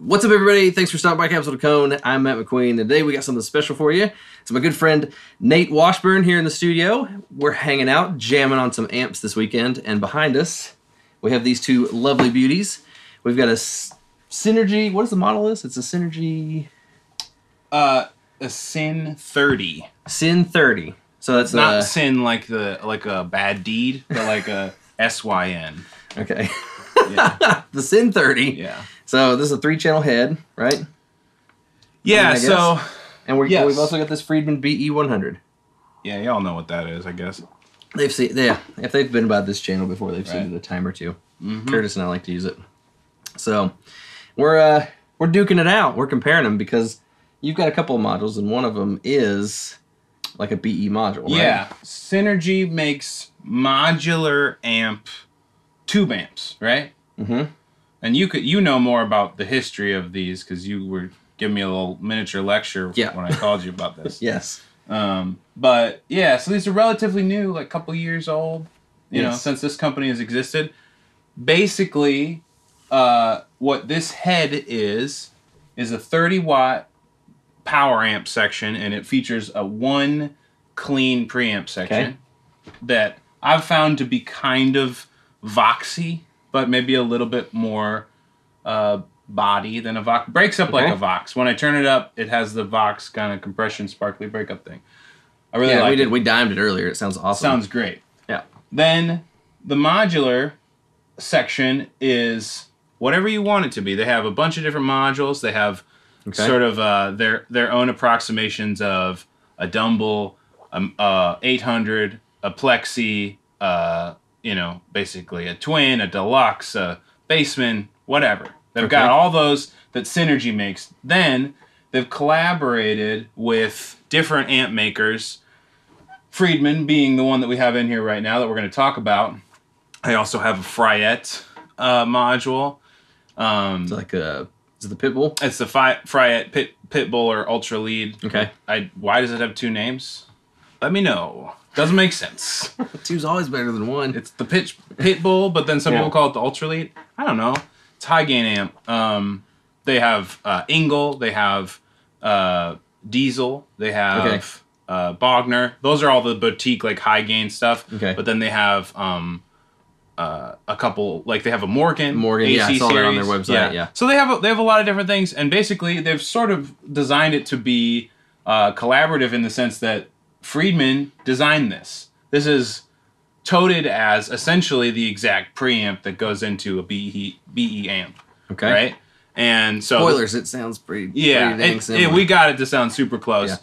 What's up, everybody? Thanks for stopping by Capsule to Cone. I'm Matt McQueen. And today we got something special for you. It's my good friend Nate Washburn here in the studio. We're hanging out, jamming on some amps this weekend, and behind us we have these two lovely beauties. We've got a S- Synergy. What is the model? Is it's a Synergy Uh, a Syn 30. Syn 30. So that's Not uh, sin like the like a bad deed, but like a S Y N. okay. Yeah. the Syn 30. Yeah. So this is a three-channel head, right? Yeah. I guess. so And we're, Yes. we've also got this Friedman BE 100. yeah, y'all know what that is, I guess. They've seen, yeah. If they've been by this channel before, they've seen Right. it a time or 2 Mhm. Curtis and I like to use it. So we're uh we're duking it out. We're comparing them because you've got a couple of modules, and one of them is like a BE module. Right? Yeah. Synergy makes modular amp tube amps, right? Mm-hmm. And you could you know more about the history of these because you were giving me a little miniature lecture Yeah. when I called you about this. Yes. Um, but yeah, so these are relatively new, like a couple years old. You know, since this company has existed. Basically, uh, what this head is is a 30 watt power amp section, and it features a one clean preamp section that I've found to be kind of voxy, but maybe a little bit more uh, body than a Vox. Breaks up like a Vox. When I turn it up, it has the Vox kind of compression, sparkly breakup thing. I really yeah, like we did. it. We dimed it earlier. It sounds awesome. Sounds great. Yeah. Then the modular section is whatever you want it to be. They have a bunch of different modules. They have Okay. sort of uh, their their own approximations of a Dumble, um, uh, 800, a Plexi, uh, you know, basically a twin, a deluxe, a Bassman, whatever. They've Okay. got all those that Synergy makes. Then they've collaborated with different amp makers. Friedman being the one that we have in here right now that we're going to talk about. I also have a Fryette uh, module. Um, It's like a is it the Pitbull? it's the Fi- Fryette Pit Pitbull or Ultra Lead. Okay. I why does it have two names? Let me know. Doesn't make sense. Two's always better than one. It's the pitch Pitbull, but then some Yeah. people call it the Ultra Lead. I don't know. It's high gain amp. Um, they have uh, Engl. They have uh, Diezel. They have Okay. uh, Bogner. Those are all the boutique like high gain stuff. Okay. But then they have um, uh, a couple like they have a Morgan. Morgan, yeah, I saw that on their website, yeah. So they have a, they have a lot of different things, and basically they've sort of designed it to be uh, collaborative in the sense that Friedman designed this. This is toted as essentially the exact preamp that goes into a BE, BE amp, okay. right? And so Spoilers. It sounds pretty. yeah, pretty dang it- it- we got it to sound super close. Yeah.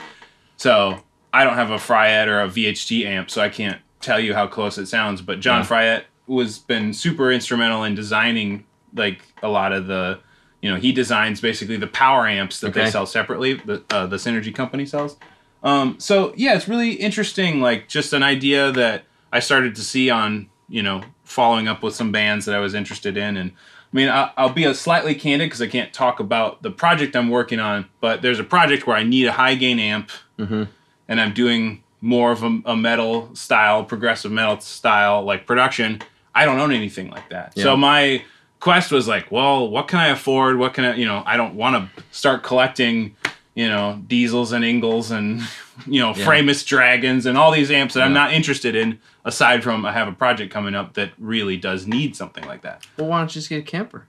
So I don't have a Fryette or a VHT amp, so I can't tell you how close it sounds. But John Yeah. Fryette was been super instrumental in designing like a lot of the, you know, he designs basically the power amps that Okay. they sell separately. The uh, the Synergy company sells. Um, so yeah, it's really interesting. Like just an idea that I started to see on you know following up with some bands that I was interested in, and I mean I, I'll be a slightly candid because I can't talk about the project I'm working on, but there's a project where I need a high gain amp, Mhm. and I'm doing more of a, a metal style, progressive metal style like production. I don't own anything like that, Yeah. so my quest was like, well, what can I afford? What can I, you know, I don't want to start collecting, you know, Diezels and Engls and, you know, Yeah. Framus dragons and all these amps that I'm not interested in. Aside from I have a project coming up that really does need something like that, Well, why don't you just get a Kemper?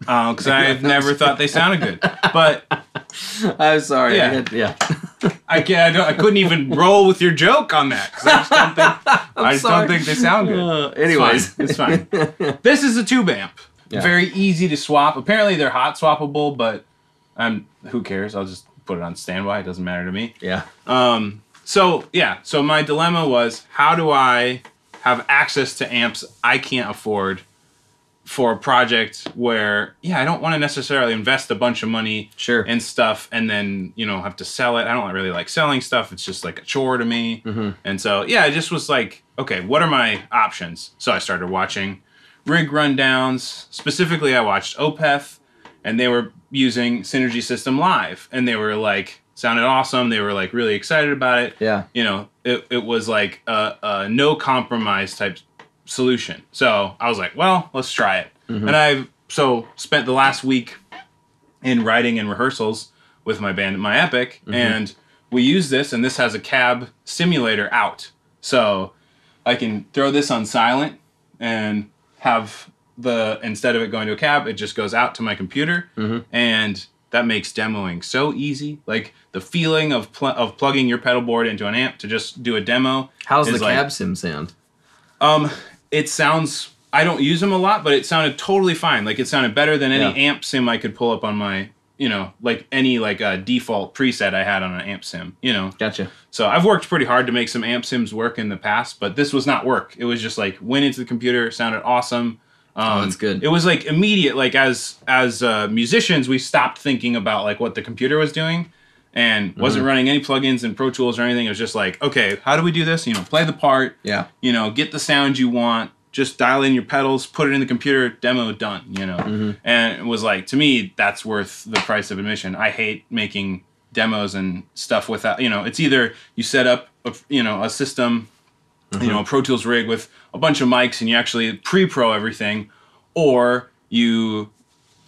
because I've never thought they sounded good. But I'm sorry. Yeah. I had, yeah. I can't. I, don't, I couldn't even roll with your joke on that I just don't think. I just don't think they sound good. Uh, anyways, it's fine. It's fine. this is a tube amp. Yeah. Very easy to swap. Apparently they're hot swappable, but um, who cares? I'll just put it on standby. It doesn't matter to me. yeah. Um, so yeah. So my dilemma was how do I have access to amps I can't afford for a project where yeah I don't want to necessarily invest a bunch of money Sure. and stuff and then you know have to sell it i don't really like selling stuff it's just like a chore to me Mhm. and so yeah i just was like okay what are my options so i started watching rig rundowns specifically i watched opeth and they were using synergy system live and they were like sounded awesome. They were like really excited about it. Yeah. you know it, it was like a, a no compromise type solution. So i was like well let's try it. Mhm. and I've so spent the last week in writing and rehearsals with my band, my Epic, and we use this, and this has a cab simulator out, so I can throw this on silent and have the instead of it going to a cab, it just goes out to my computer, and that makes demoing so easy. Like the feeling of pl- of plugging your pedal board into an amp to just do a demo. How's the like- cab sim sound? Um, it sounds. I don't use them a lot, but it sounded totally fine. Like it sounded better than any Yeah. amp sim I could pull up on my, you know, like any like uh, default preset I had on an amp sim. You know, Gotcha. so I've worked pretty hard to make some amp sims work in the past, but this was not work. It was just like went into the computer, sounded awesome. Um, Oh, that's good. It was like immediate. Like as as uh, musicians, we stopped thinking about like what the computer was doing, and Mm-hmm. wasn't running any plugins in Pro Tools or anything. It was just like, okay, how do we do this? You know, play the part. Yeah. You know, get the sound you want. Just dial in your pedals, put it in the computer, demo done. You know, Mm-hmm. and it was like to me that's worth the price of admission. I hate making demos and stuff without you know. It's either you set up a, you know a system you know, a Pro Tools rig with a bunch of mics and you actually pre-pro everything, or you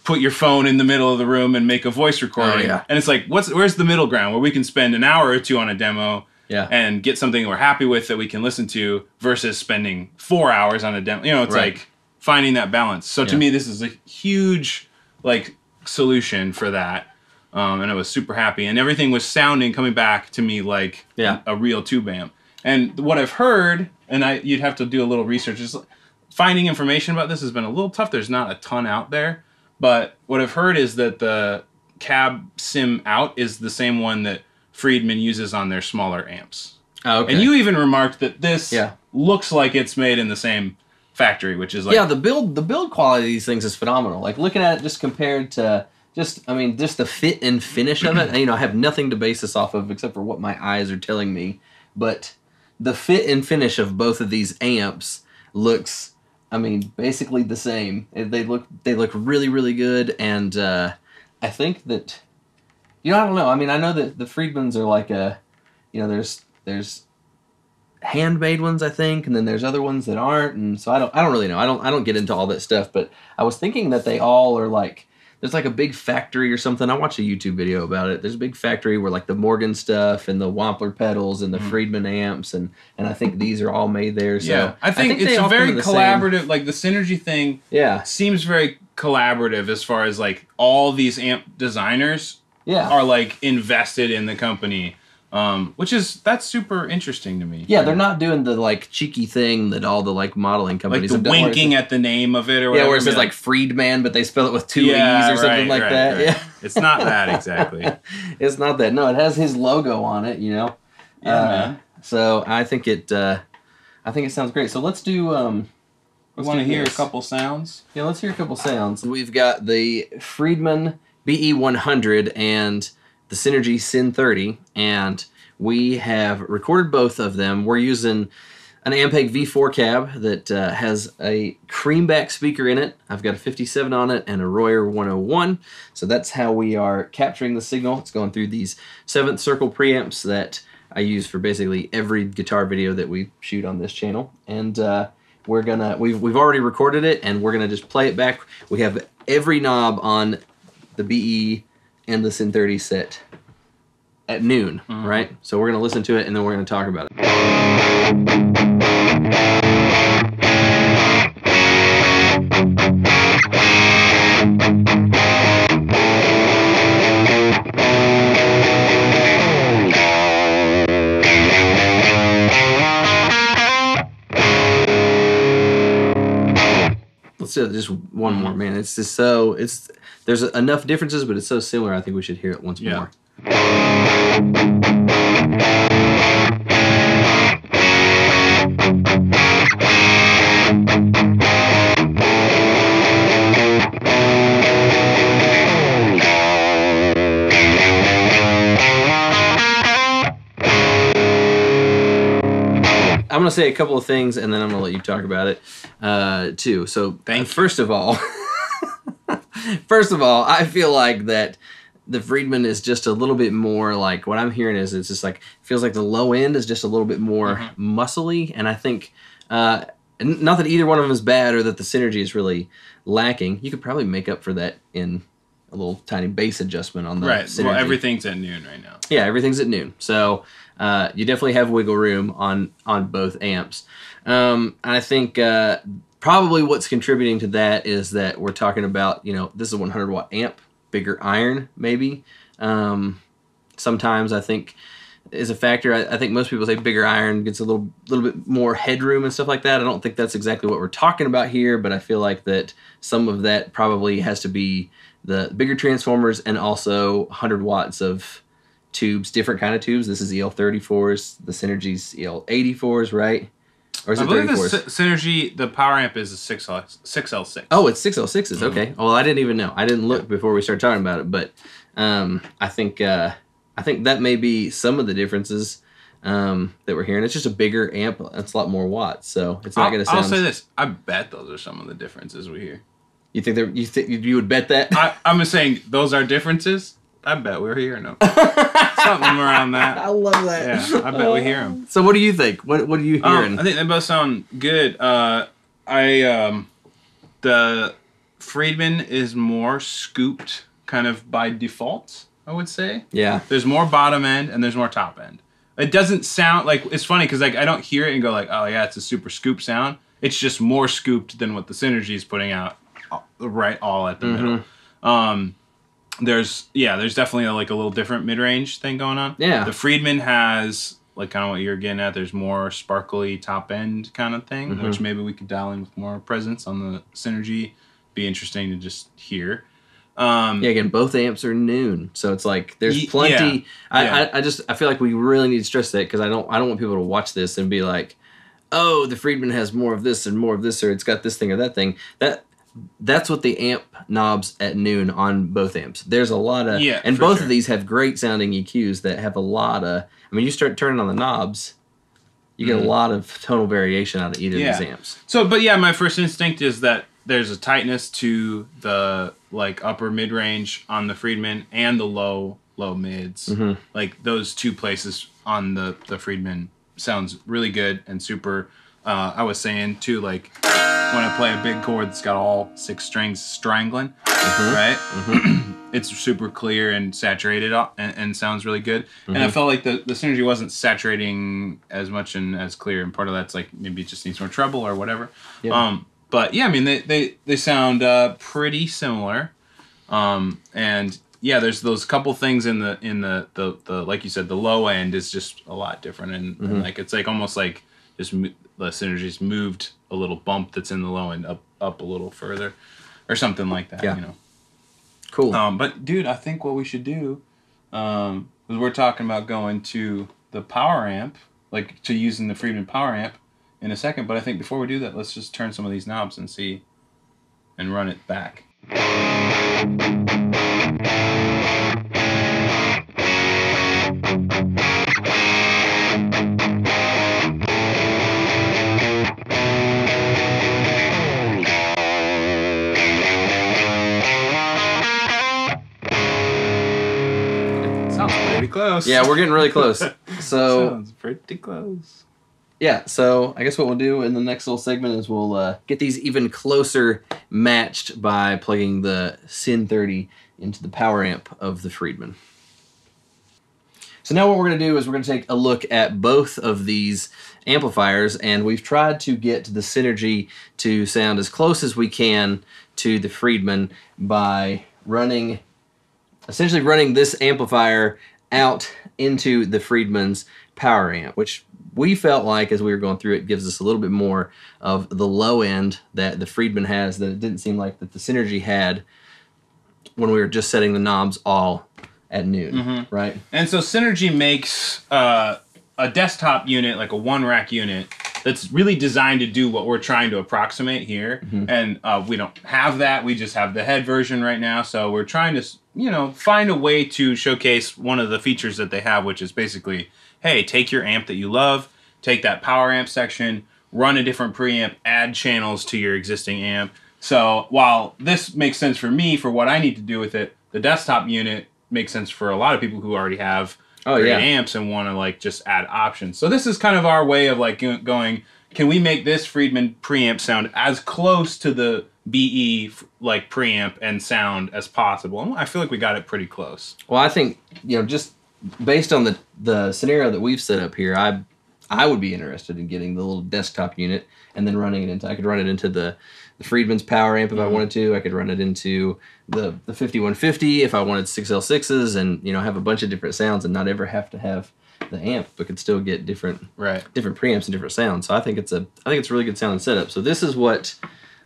put your phone in the middle of the room and make a voice recording. Oh, yeah. And it's like, what's where's the middle ground where we can spend an hour or two on a demo Yeah. and get something we're happy with that we can listen to versus spending four hours on a demo. You know, it's Right. like finding that balance. So to me, this is a huge like solution for that. Um, and I was super happy, and everything was sounding coming back to me like Yeah. a real tube amp. And what I've heard, and I you'd have to do a little research. Is finding information about this has been a little tough. There's not a ton out there, but what I've heard is that the cab sim out is the same one that Friedman uses on their smaller amps. Oh, okay. And you even remarked that this Yeah. looks like it's made in the same factory, which is like yeah, the build the build quality of these things is phenomenal. Like looking at it just compared to just I mean just the fit and finish of it. You know, I have nothing to base this off of except for what my eyes are telling me. But the fit and finish of both of these amps looks I mean basically the same. They look they look really really good and uh, I think that you know I don't know. I mean I know that the Friedmans are like a you know there's there's handmade ones I think and then there's other ones that aren't and so I don't I don't really know. I don't I don't get into all that stuff but I was thinking that they all are like there's like a big factory or something. I watched a YouTube video about it. There's a big factory where like the Morgan stuff and the Wampler pedals and the mm-hmm. Friedman amps and and I think these are all made there. So yeah. I think, they it's a very the same- collaborative. Like the synergy thing Yeah, seems very collaborative as far as like all these amp designers yeah, are like invested in the company, um, which is that's super interesting to me. yeah. They're not doing the like cheeky thing that all the like modeling like companies the have done. winking at the name of it or yeah, whatever. where it says like Freedman, but they spell it with two Yeah, e's or something right, like right, that. right. Yeah, it's not that exactly. it's not that. No, it has his logo on it. You know. Yeah, Uh, man. So I think it. Uh, I think it sounds great. So let's do. Um, We let's want to hear a couple sounds. Yeah, let's hear a couple sounds. We've got the Friedman BE100 and the Synergy Syn 30, and we have recorded both of them. We're using an Ampeg V4 cab that uh, has a creamback speaker in it. I've got a 57 on it and a Royer 101. So that's how we are capturing the signal. It's going through these seventh circle preamps that I use for basically every guitar video that we shoot on this channel. And uh, we're gonna we've we've already recorded it and we're gonna just play it back. We have every knob on the BE and the Syn 30 set at noon, mm-hmm. right? So we're gonna listen to it and then we're gonna talk about it. Let's do just one more, man. It's just so it's there's enough differences, but it's so similar. I think we should hear it once Yeah. more. I'm gonna say a couple of things, and then I'm gonna let you talk about it uh, too. So, Thank you. first of all, first of all, I feel like that the Friedman is just a little bit more like what I'm hearing is it's just like feels like the low end is just a little bit more Mm-hmm. muscly, and I think uh, not that either one of them is bad or that the synergy is really lacking. You could probably make up for that in a little tiny bass adjustment on the right. Synergy. Well, everything's at noon right now. Yeah, everything's at noon. So uh, you definitely have wiggle room on on both amps. Um, and I think uh, probably what's contributing to that is that we're talking about you know this is a 100 watt amp, bigger iron maybe. Um, sometimes I think is a factor. I, I think most people say bigger iron gets a little little bit more headroom and stuff like that. I don't think that's exactly what we're talking about here, but I feel like that some of that probably has to be the bigger transformers and also 100 watts of tubes, different kind of tubes. This is EL34s, the Synergy's EL84s, right? Or is I it believe the Sy- Synergy, the power amp is a 6L, 6L6. Oh, it's 6L6s. Mm-hmm. Okay. Well, I didn't even know. I didn't look before we started talking about it, but um, I think uh, I think that may be some of the differences um, that we're hearing. It's just a bigger amp. It's a lot more watts, so it's not I'll, going to I'll say this. I bet those are some of the differences we hear. You think that you think you would bet that? I, I'm just saying those are differences. I bet we're hearing them. Something around that. I love that. Yeah, I bet we hear them. So, what do you think? What What are you hearing? Um, I think they both sound good. Uh, I um, the Friedman is more scooped, kind of by default. I would say yeah. there's more bottom end and there's more top end. It doesn't sound like it's funny because like I don't hear it and go like, oh yeah, it's a super scoop sound. It's just more scooped than what the Synergy is putting out, uh, right all at the middle. Um, there's yeah, there's definitely a, like a little different mid range thing going on. Yeah. The Friedman has like kind of what you're getting at. There's more sparkly top end kind of thing, which maybe we could dial in with more presence on the Synergy. Be interesting to just hear. Um, Yeah, again, both amps are noon, so it's like there's plenty. yeah, I, yeah. I, I just I feel like we really need to stress that because I don't I don't want people to watch this and be like, oh, the Friedman has more of this and more of this, or it's got this thing or that thing. That that's what the amp knobs at noon on both amps. There's a lot of Yeah, and both sure. of these have great sounding EQs that have a lot of. I mean, you start turning on the knobs, you get a lot of tonal variation out of either Mm-hmm. Yeah. of these amps. So, but yeah, my first instinct is that there's a tightness to the like upper mid range on the Friedman and the low low mids. Mm-hmm. Like those two places on the the Friedman sounds really good and super. Uh, I was saying too, like when I play a big chord that's got all six strings strangling, Mm-hmm. right? it's super clear and saturated uh, and, and sounds really good. And Mm-hmm. I felt like the, the synergy wasn't saturating as much and as clear. And part of that's like maybe it just needs more treble or whatever. Um, but yeah, I mean they they, they sound uh, pretty similar. Um, and yeah, there's those couple things in the in the, the the like you said, the low end is just a lot different, and, and like it's like almost like just the synergies moved a little bump that's in the low end up up a little further, or something like that. Yeah. You know. Cool. Um, but dude, I think what we should do, um, is we're talking about going to the power amp, like to using the Friedman power amp in a second. But I think before we do that, let's just turn some of these knobs and see, and run it back. Close. yeah, we're getting really close. So sounds pretty close. yeah, so I guess what we'll do in the next little segment is we'll uh, get these even closer matched by plugging the Syn 30 into the power amp of the Friedman. So now what we're going to do is we're going to take a look at both of these amplifiers and we've tried to get the synergy to sound as close as we can to the Friedman by running essentially running this amplifier out into the Friedman's power amp, which we felt like as we were going through it gives us a little bit more of the low end that the Friedman has that it didn't seem like that the Synergy had when we were just setting the knobs all at noon, right? And so Synergy makes uh, a desktop unit, like a one rack unit, that's really designed to do what we're trying to approximate here. And uh, we don't have that. We just have the head version right now. So we're trying to, you know, find a way to showcase one of the features that they have, which is basically, hey, take your amp that you love, take that power amp section, run a different preamp, add channels to your existing amp. So while this makes sense for me for what I need to do with it, the desktop unit makes sense for a lot of people who already have Oh, yeah. amps and want to like just add options. So this is kind of our way of like going. Can we make this Friedman preamp sound as close to the BE like preamp and sound as possible. And I feel like we got it pretty close. Well, I think you know just based on the the scenario that we've set up here, I I would be interested in getting the little desktop unit and then running it into. I could run it into the the Friedman's power amp if I mm-hmm. wanted to. I could run it into the the 5150 if I wanted six L6s and you know have a bunch of different sounds and not ever have to have the amp, but could still get different Right. different preamps and different sounds. So I think it's a I think it's a really good sounding setup. So this is what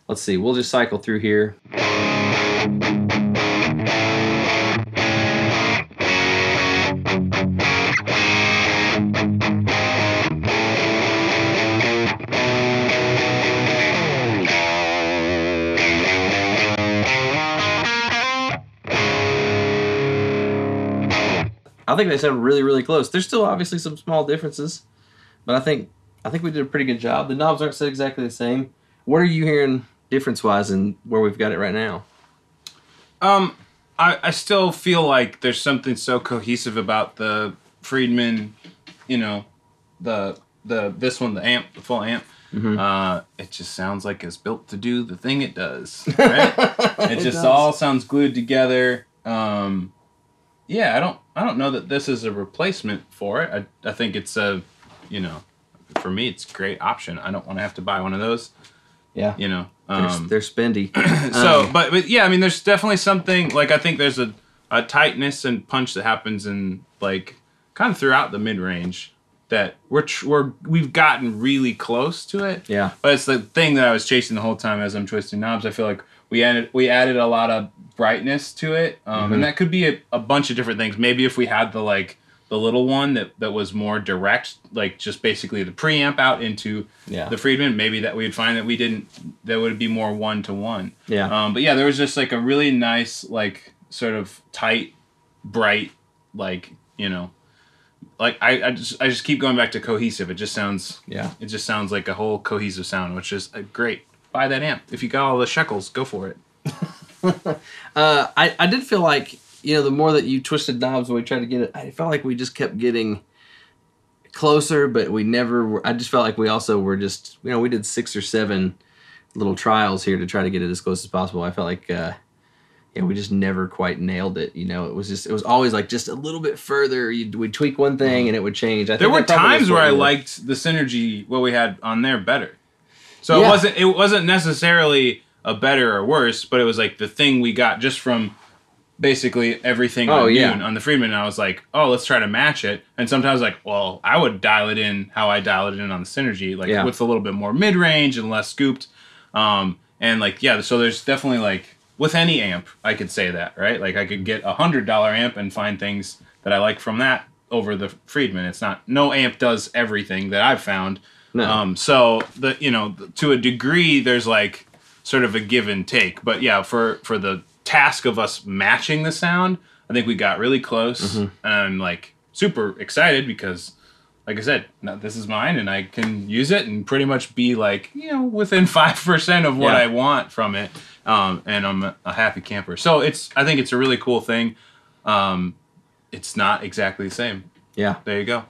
let's see, we'll just cycle through here. I think they sound really, really close. There's still obviously some small differences, but I think I think we did a pretty good job. The knobs aren't set exactly the same. What are you hearing difference wise in where we've got it right now? Um, I, I still feel like there's something so cohesive about the Friedman, you know, the the this one, the amp, the full amp. Uh, it just sounds like it's built to do the thing it does. Right? it, just does. all sounds glued together. Um, yeah, I don't I don't know that this is a replacement for it. I I think it's a, you know, for me it's a great option. I don't want to have to buy one of those. Yeah, You know, they're, um, they're spendy. so Um, but, but yeah i mean there's definitely something like i think there's a, a tightness and punch that happens in like kind of throughout the mid-range that we're, tr- we're we've gotten really close to it yeah, but it's the thing that i was chasing the whole time as i'm twisting knobs i feel like we added we added a lot of brightness to it um, Mm-hmm. and that could be a, a bunch of different things maybe if we had the like the little one that that was more direct like just basically the preamp out into yeah, the Friedman, maybe that we'd find that we didn't, that would be more one to one. yeah. Um, but yeah, there was just like a really nice, like sort of tight, bright, like you know, like I, I just I just keep going back to cohesive. It just sounds yeah. it just sounds like a whole cohesive sound, which is uh, great. Buy that amp if you got all the shekels, go for it. Uh, I I did feel like you know the more that you twisted knobs when we tried to get it, I felt like we just kept getting closer, but we never. Were, I just felt like we also were just you know we did six or seven little trials here to try to get it as close as possible. I felt like. Uh, yeah, we just never quite nailed it. You know, it was just it was always like just a little bit further. You would tweak one thing and it would change. I There were times where I liked the synergy what we had on there better. So Yeah. it wasn't it wasn't necessarily a better or worse, but it was like the thing we got just from basically everything Oh, on yeah. Dune, on the Friedman. And I was like, oh, let's try to match it. And sometimes like, well, I would dial it in how I dialed it in on the synergy, like Yeah. with a little bit more mid range and less scooped. Um, and like yeah, so there's definitely like with any amp, I could say that right. Like I could get a hundred dollar amp and find things that I like from that over the Friedman. It's not no amp does everything that I've found. No. Um, so the you know to a degree there's like sort of a give and take, but yeah, for for the task of us matching the sound, I think we got really close, Mm-hmm. and I'm like super excited because. Like I said, no, this is mine, and I can use it and pretty much be like, you know, within five percent of what Yeah. I want from it, um, and I'm a, a happy camper. So it's, I think it's a really cool thing. Um, it's not exactly the same. Yeah. There you go.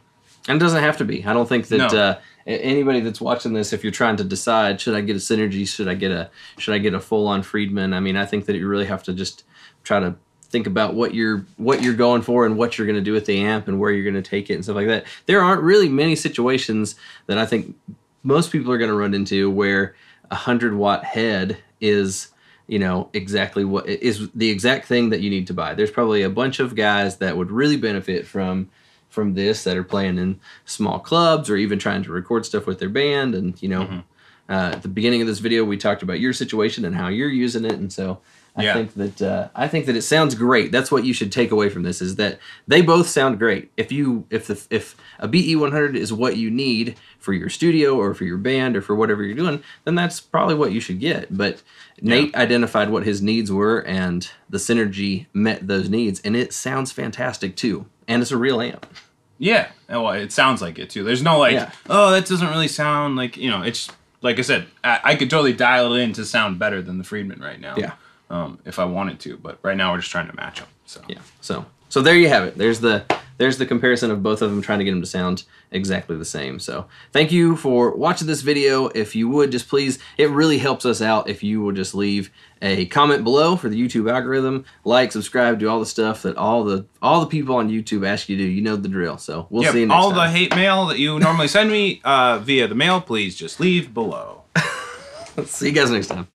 And it doesn't have to be. I don't think that No. uh, anybody that's watching this, if you're trying to decide, should I get a synergy, should I get a should I get a full on Friedman? I mean, I think that you really have to just try to think about what you're what you're going for and what you're going to do with the amp and where you're going to take it and stuff like that. There aren't really many situations that I think most people are going to run into where a hundred watt head is you know exactly what is the exact thing that you need to buy. There's probably a bunch of guys that would really benefit from from this that are playing in small clubs or even trying to record stuff with their band. And you know, Mm-hmm. uh, at the beginning of this video, we talked about your situation and how you're using it, and so. I Yeah. think that uh, I think that it sounds great. That's what you should take away from this is that they both sound great. If you if the if a BE 100 is what you need for your studio or for your band or for whatever you're doing, then that's probably what you should get. But Nate identified what his needs were, and the synergy met those needs, and it sounds fantastic too. And it's a real amp. Yeah. Well, it sounds like it too. There's no like, Yeah. oh, that doesn't really sound like you know. It's like I said, I, I could totally dial it in to sound better than the Friedman right now. Yeah. Um, if I wanted to, but right now we're just trying to match them. So. Yeah. So so there you have it. There's the there's the comparison of both of them, trying to get them to sound exactly the same. So thank you for watching this video. If you would just please, it really helps us out if you will just leave a comment below for the YouTube algorithm, like, subscribe, do all the stuff that all the all the people on YouTube ask you to do. You know the drill. So we'll Yep, see you next all time. the hate mail that you normally send me uh, via the mail, please just leave below. see you guys next time.